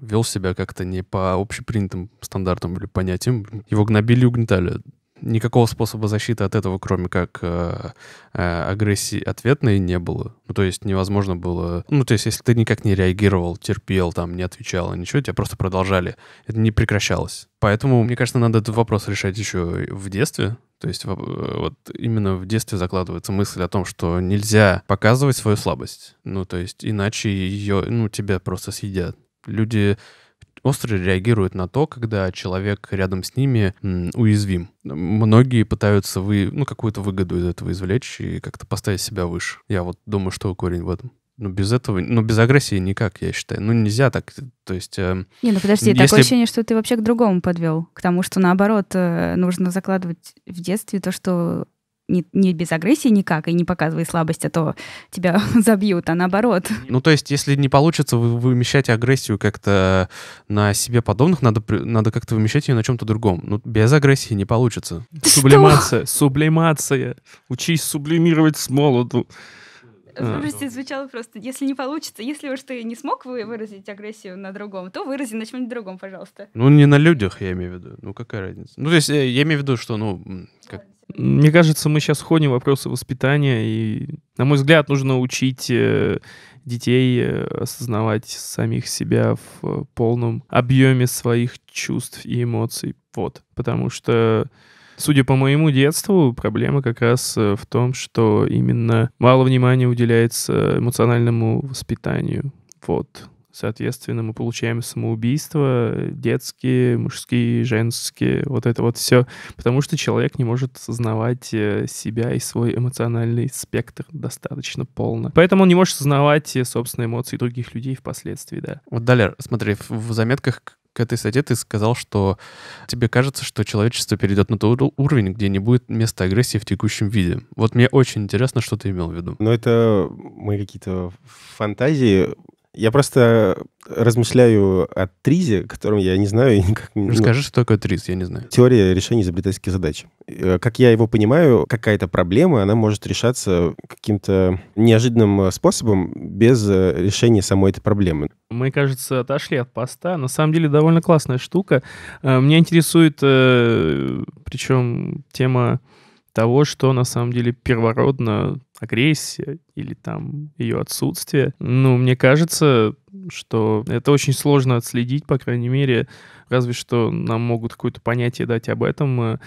вел себя как-то не по общепринятым стандартам или понятиям, его гнобили и угнетали. Никакого способа защиты от этого, кроме как э, э, агрессии ответной, не было. Ну, то есть невозможно было... Ну, то есть если ты никак не реагировал, терпел, там, не отвечал, ничего, тебя просто продолжали. Это не прекращалось. Поэтому, мне кажется, надо этот вопрос решать еще в детстве. То есть э, вот именно в детстве закладывается мысль о том, что нельзя показывать свою слабость. Ну, то есть иначе ее, ну, тебя просто съедят. Люди остро реагируют на то, когда человек рядом с ними м, уязвим. Многие пытаются вы, ну, какую-то выгоду из этого извлечь и как-то поставить себя выше. Я вот думаю, что корень в этом. Ну, без этого, ну, без агрессии никак, я считаю. Ну, нельзя так, то есть... Э, Не, ну подожди, если- такое ощущение, что ты вообще к другому подвел. К тому, что наоборот, э, нужно закладывать в детстве то, что не, не без агрессии никак, и не показывай слабость, а то тебя (laughs) забьют, а наоборот. Ну, то есть, если не получится вы- вымещать агрессию как-то на себе подобных, надо, надо как-то вымещать ее на чем-то другом. Ну, без агрессии не получится. (laughs) Ты что? Сублимация, сублимация. Учись сублимировать с молоду. А. Прости, звучало просто, если не получится, если уж ты не смог вы- выразить агрессию на другом, то вырази на чем-нибудь другом, пожалуйста. Ну, не на людях, я имею в виду. Ну, какая разница? Ну, то есть, э, я имею в виду, что, ну, как... Мне кажется, мы сейчас входим в вопросы воспитания, и, на мой взгляд, нужно учить э, детей э, осознавать самих себя в э, полном объеме своих чувств и эмоций. Вот. Потому что, судя по моему детству, проблема как раз в том, что именно мало внимания уделяется эмоциональному воспитанию. Вот. Соответственно, мы получаем самоубийства детские, мужские, женские, вот это вот все. Потому что человек не может осознавать э, себя и свой эмоциональный спектр достаточно полно. Поэтому он не может осознавать э, собственные эмоции других людей впоследствии, да. Вот, Далер, смотри, в, заметках к- этой статье ты сказал, что тебе кажется, что человечество перейдет на тот ур- уровень, где не будет места агрессии в текущем виде. Вот мне очень интересно, что ты имел в виду. Но это мои какие-то фантазии. Я просто размышляю о тризе, которым я не знаю и никак не... ну, Расскажи, что такое ТРИС, я не знаю. Теория решения изобретательских задач. Э, Как я его понимаю, какая-то проблема, она может решаться каким-то неожиданным э, способом без э, решения самой этой проблемы. Мы, кажется, отошли от поста. На самом деле довольно классная штука. Э, Меня интересует, э, причем тема того, что на самом деле первородно агрессия или там ее отсутствие. Ну, мне кажется, что это очень сложно отследить, по крайней мере, разве что нам могут какое-то понятие дать об этом. Э,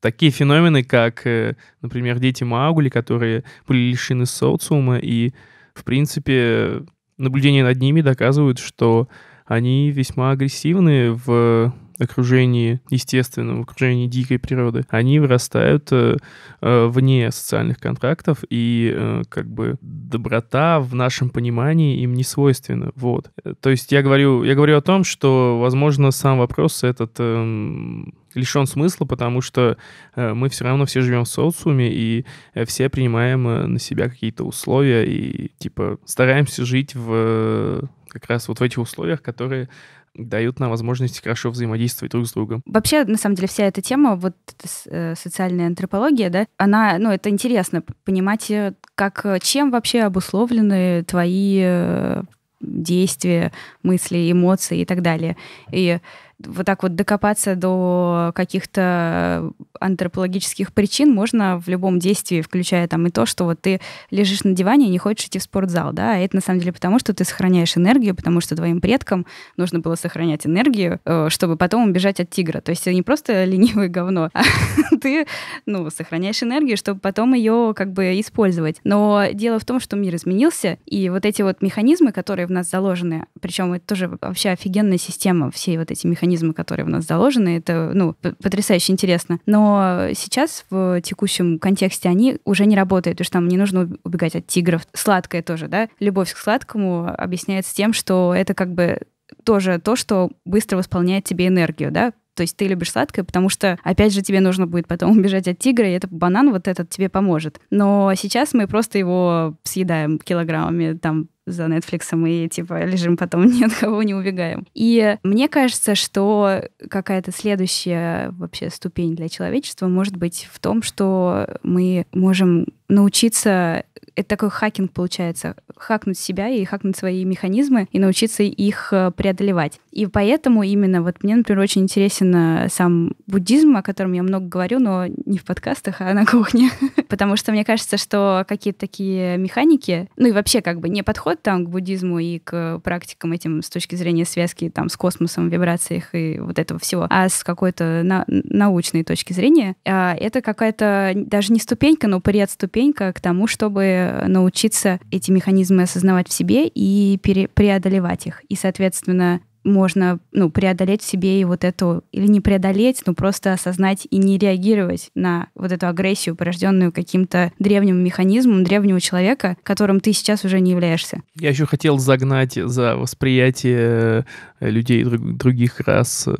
Такие феномены, как, э, например, дети Маугли, которые были лишены социума, и, в принципе, наблюдения над ними доказывают, что они весьма агрессивны в окружении естественном, в окружении дикой природы. Они вырастают э, э, вне социальных контрактов, и э, как бы доброта в нашем понимании им не свойственна. Вот. Э, То есть я говорю, я говорю о том, что, возможно, сам вопрос этот эм, лишен смысла, потому что э, мы все равно все живем в социуме, и э, все принимаем э, на себя какие-то условия, и типа стараемся жить в э, как раз вот в этих условиях, которые дают нам возможность хорошо взаимодействовать друг с другом. Вообще, на самом деле, вся эта тема, вот эта э, социальная антропология, да, она, ну, это интересно понимать, э, как, э, чем вообще обусловлены твои действия, мысли, эмоции и так далее. И вот так вот докопаться до каких-то антропологических причин можно в любом действии, включая там и то, что вот ты лежишь на диване и не хочешь идти в спортзал, да, а это на самом деле потому, что ты сохраняешь энергию, потому что твоим предкам нужно было сохранять энергию, э, чтобы потом убежать от тигра. То есть это не просто (laughs) ленивое говно, а (laughs) ты, ну, сохраняешь энергию, чтобы потом ее как бы использовать. Но дело в том, что мир изменился, и вот эти вот механизмы, которые в нас заложены, причем это тоже вообще офигенная система, все вот эти механизмы, которые в нас заложены, это, ну, потрясающе интересно. Но сейчас в текущем контексте они уже не работают, потому что там не нужно уб- убегать от тигров. Сладкое тоже, да? Любовь к сладкому объясняется тем, что это как бы тоже то, что быстро восполняет тебе энергию, да? То есть ты любишь сладкое, потому что, опять же, тебе нужно будет потом (laughs) убежать от тигра, и этот банан вот этот тебе поможет. Но сейчас мы просто его съедаем килограммами там за Netflix и типа лежим потом (laughs) ни от кого не убегаем. И мне кажется, что какая-то следующая вообще ступень для человечества может быть в том, что мы можем научиться это такой хакинг получается, хакнуть себя и хакнуть свои механизмы и научиться их э, преодолевать. И поэтому именно вот мне, например, очень интересен э, сам буддизм, о котором я много говорю, но не в подкастах, а на кухне. (laughs) Потому что мне кажется, что какие-то такие механики, ну и вообще как бы не подход там к буддизму и к практикам этим с точки зрения связки там с космосом, вибрациях и вот этого всего, а с какой-то на- научной точки зрения, а, это какая-то даже не ступенька, но предступенька к тому, чтобы научиться эти механизмы осознавать в себе и пере- преодолевать их. И, соответственно, можно, ну, преодолеть в себе и вот эту, или не преодолеть, но просто осознать и не реагировать на вот эту агрессию, порожденную каким-то древним механизмом древнего человека, которым ты сейчас уже не являешься. Я еще хотел загнать за восприятие э, людей друг, других рас. Э,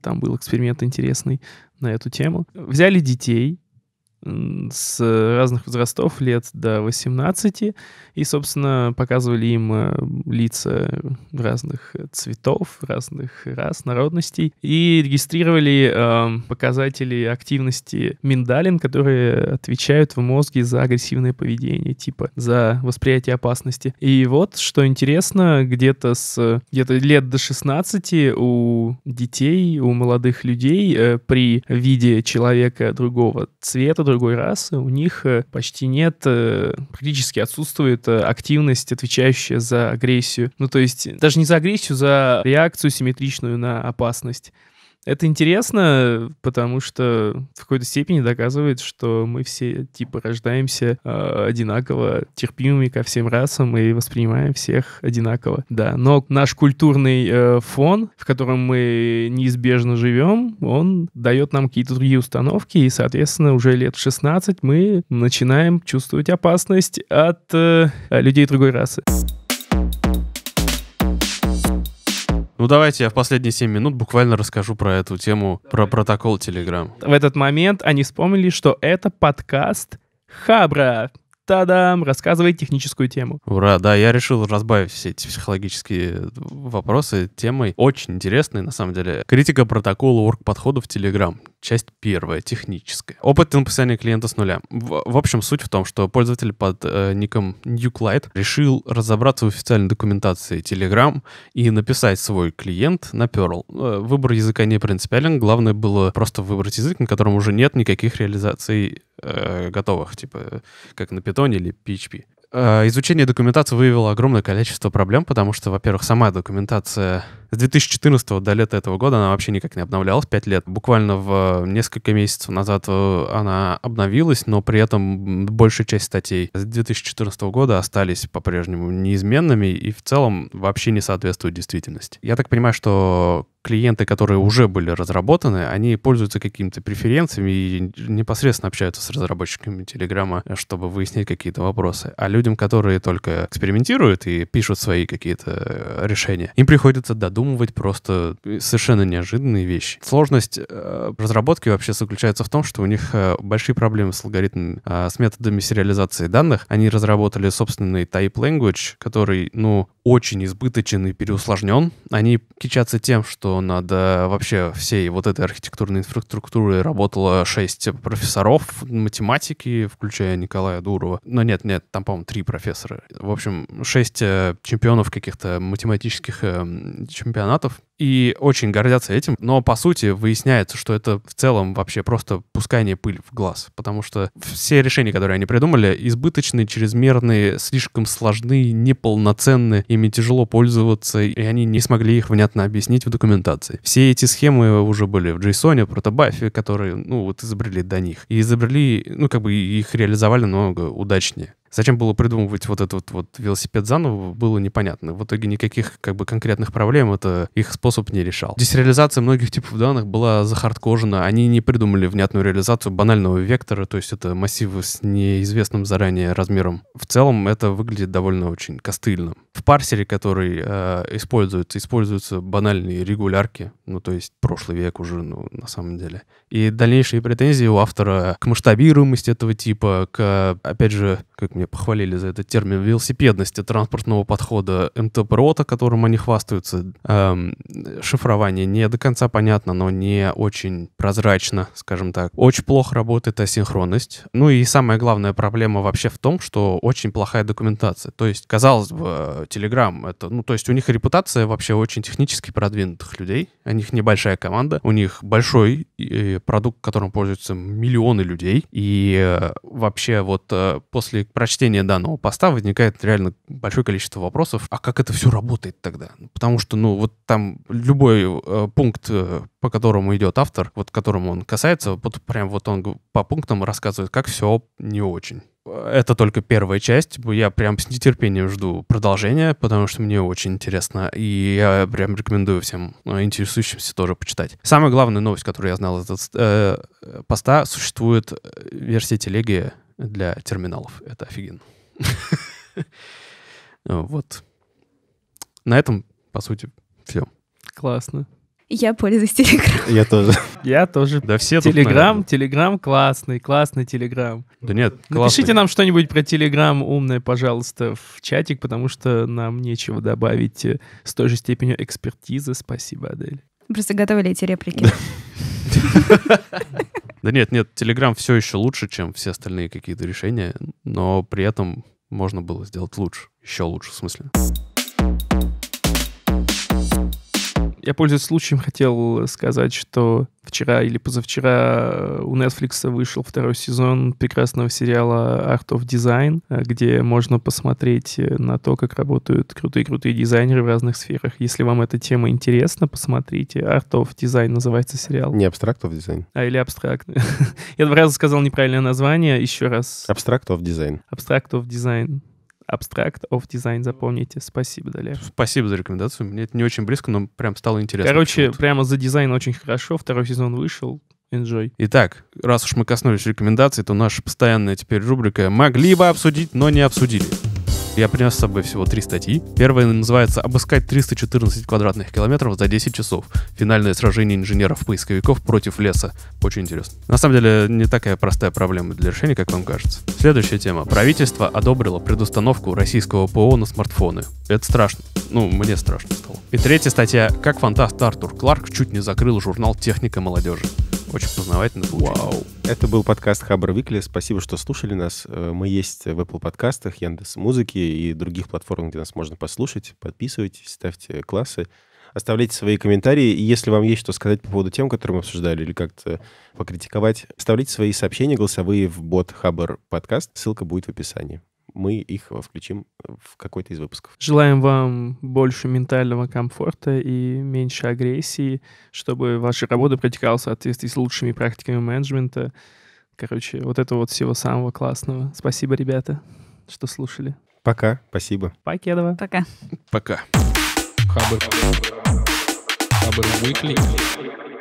там был эксперимент интересный на эту тему. Взяли детей, с разных возрастов, лет до 18, и, собственно, показывали им э, лица разных цветов, разных рас, народностей, и регистрировали э, показатели активности миндалин, которые отвечают в мозге за агрессивное поведение, типа за восприятие опасности. И вот, что интересно, где-то с где-то лет до 16 у детей, у молодых людей э, при виде человека другого цвета, другой расы, у них э, почти нет, э, практически отсутствует э, активность, отвечающая за агрессию. Ну, то есть даже не за агрессию, за реакцию симметричную на опасность. Это интересно, потому что в какой-то степени доказывает, что мы все типа рождаемся э, одинаково, терпимыми ко всем расам и воспринимаем всех одинаково. Да, но наш культурный э, фон, в котором мы неизбежно живем, он дает нам какие-то другие установки, и, соответственно, уже лет в 16 мы начинаем чувствовать опасность от э, людей другой расы. Ну давайте я в последние 7 минут буквально расскажу про эту тему, про протокол Telegram. В этот момент они вспомнили, что это подкаст Хабра. Тадам! Рассказывай техническую тему. Ура, да, я решил разбавить все эти психологические вопросы темой. Очень интересной, на самом деле. Критика протокола орг-подхода в Telegram. Часть первая, техническая. Опыт написания клиента с нуля. В, в общем, суть в том, что пользователь под э, ником NewClide решил разобраться в официальной документации Telegram и написать свой клиент на Perl. Э, выбор языка не принципиален, главное было просто выбрать язык, на котором уже нет никаких реализаций э, готовых, типа как на Python или PHP. Э, изучение документации выявило огромное количество проблем, потому что, во-первых, сама документация с 2014 до лета этого года она вообще никак не обновлялась, 5 лет. Буквально в несколько месяцев назад э, она обновилась, но при этом большая часть статей с 2014 года остались по-прежнему неизменными и в целом вообще не соответствуют действительности. Я так понимаю, что клиенты, которые уже были разработаны, они пользуются какими-то преференциями и непосредственно общаются с разработчиками Телеграма, чтобы выяснить какие-то вопросы. А людям, которые только экспериментируют и пишут свои какие-то э, решения, им приходится додумывать просто совершенно неожиданные вещи. Сложность э, разработки вообще заключается в том, что у них э, большие проблемы с алгоритмами, с методами сериализации данных. Они разработали собственный type language, который, ну, очень избыточен и переусложнен. Они кичатся тем, что над вообще всей вот этой архитектурной инфраструктурой работало шесть профессоров математики, включая Николая Дурова. Но нет, нет, там, по-моему, три профессора. В общем, шесть э, чемпионов каких-то математических э, чемпионатов и очень гордятся этим, но по сути выясняется, что это в целом вообще просто пускание пыли в глаз, потому что все решения, которые они придумали, избыточные, чрезмерные, слишком сложны, неполноценны, ими тяжело пользоваться, и они не смогли их внятно объяснить в документации. Все эти схемы уже были в JSON, протобафе, которые, ну, вот изобрели до них. И изобрели, ну, как бы их реализовали намного удачнее. Зачем было придумывать вот этот вот велосипед заново, было непонятно. В итоге никаких как бы конкретных проблем это их способ не решал. Десериализация многих типов данных была захардкожена. Они не придумали внятную реализацию банального вектора, то есть это массивы с неизвестным заранее размером. В целом это выглядит довольно очень костыльно. В парсере, который э, используется, используются банальные регулярки, ну то есть прошлый век уже, ну на самом деле. И дальнейшие претензии у автора к масштабируемости этого типа, к, опять же, как мне похвалили за этот термин, велосипедности транспортного подхода МТПРОТа, которым они хвастаются. Эм, шифрование не до конца понятно, но не очень прозрачно, скажем так. Очень плохо работает асинхронность. Ну и самая главная проблема вообще в том, что очень плохая документация. То есть, казалось бы, Telegram это, ну, то есть у них репутация вообще очень технически продвинутых людей. У них небольшая команда, у них большой продукт, которым пользуются миллионы людей. И э, вообще вот э, после прочтения данного поста возникает реально большое количество вопросов, а как это все работает тогда? Потому что, ну, вот там любой э, пункт, э, по которому идет автор, вот которому он касается, вот прям вот он по пунктам рассказывает, как все не очень. это только первая часть. Я прям с нетерпением жду продолжения, потому что мне очень интересно. И я прям рекомендую всем э, интересующимся тоже почитать. Самая главная новость, которую я знал из этого э, поста, существует э, версия телеги для терминалов. Это офигенно. (laughs) Вот. На этом, по сути, все. Классно. Я пользуюсь Телеграм. Я тоже. Я тоже. Да все Телеграм. Телеграм классный, классный Телеграм. Да нет, Напишите нам что-нибудь про Телеграм умное, пожалуйста, в чатик, потому что нам нечего добавить э, с той же степенью экспертизы. Спасибо, Адель. Просто готовили эти реплики. (laughs) Да нет, нет, Telegram все еще лучше, чем все остальные какие-то решения, но при этом можно было сделать лучше. Еще лучше, в смысле. Я, пользуясь случаем, хотел сказать, что вчера или позавчера э, у Netflix вышел второй сезон прекрасного сериала Art of Design, э, где можно посмотреть э, на то, как работают крутые-крутые дизайнеры в разных сферах. Если вам эта тема интересна, посмотрите. Art of Design называется сериал. Не абстрактов дизайн. А, или абстракт. (laughs) Я два раза сказал неправильное название. Еще раз. Абстрактов дизайн. Abstract of Design. Abstract of Design, запомните. Спасибо, Даля. Спасибо за рекомендацию. Мне это не очень близко, но прям стало интересно. Короче, прямо за дизайн очень хорошо. Второй сезон вышел. Enjoy. Итак, раз уж мы коснулись рекомендаций, то наша постоянная теперь рубрика «Могли бы обсудить, но не обсудили». Я принес с собой всего три статьи. Первая называется «Обыскать 314 квадратных километров за 10 часов. Финальное сражение инженеров-поисковиков против леса». Очень интересно. На самом деле, не такая простая проблема для решения, как вам кажется. Следующая тема. Правительство одобрило предустановку российского ПО на смартфоны. Это страшно. Ну, мне страшно стало. И третья статья. Как фантаст Артур Кларк чуть не закрыл журнал «Техника молодежи». Очень познавательно получилось. Вау. Это был подкаст Хабр Викли. Спасибо, что слушали нас. Э, Мы есть в Apple подкастах, Яндекс Музыки и других платформах, где нас можно послушать. Подписывайтесь, ставьте классы. Оставляйте свои комментарии, и если вам есть что сказать по поводу тем, которые мы обсуждали, или как-то покритиковать, оставляйте свои сообщения голосовые в бот Хабр подкаст. Ссылка будет в описании. Мы их включим в какой-то из выпусков. Желаем вам больше ментального комфорта и меньше агрессии, чтобы ваша работа протекала в соответствии с лучшими практиками менеджмента. Короче, вот это вот всего самого классного. Спасибо, ребята, что слушали. Пока, спасибо. Покедова. Пока. Пока. Хабр. Хабр Weekly.